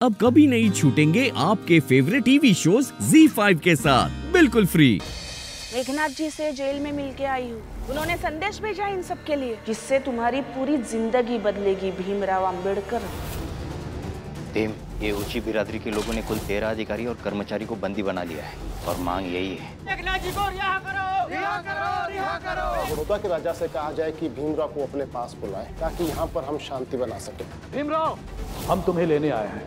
अब कभी नहीं छूटेंगे आपके फेवरेट टीवी शोज़ Z5 के साथ। बिल्कुल फ्री मेघनाथ जी से जेल में मिलके आई हूँ। उन्होंने संदेश भेजा इन सब के लिए। जिससे तुम्हारी पूरी ज़िंदगी बदलेगी भीमराव अंबेडकर टीम ये ऊँची बिरादरी के लोगों ने कुल तेरह अधिकारी और कर्मचारी को बंदी बना लिया है। और मांग यही है। बड़ौदा के राजा से कहा जाए कि भीमराव को अपने पास बुलाए ताकि यहाँ पर हम शांति बना सके। भीमराव हम तुम्हें लेने आए हैं।